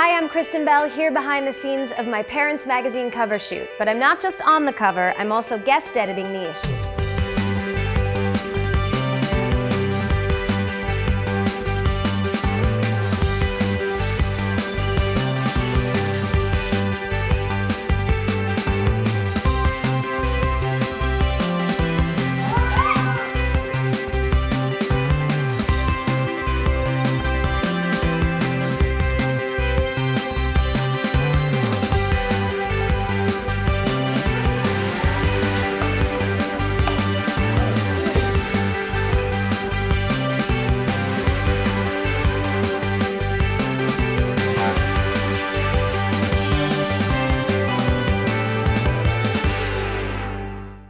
Hi, I'm Kristen Bell here behind the scenes of my Parents Magazine cover shoot. But I'm not just on the cover, I'm also guest editing the issue.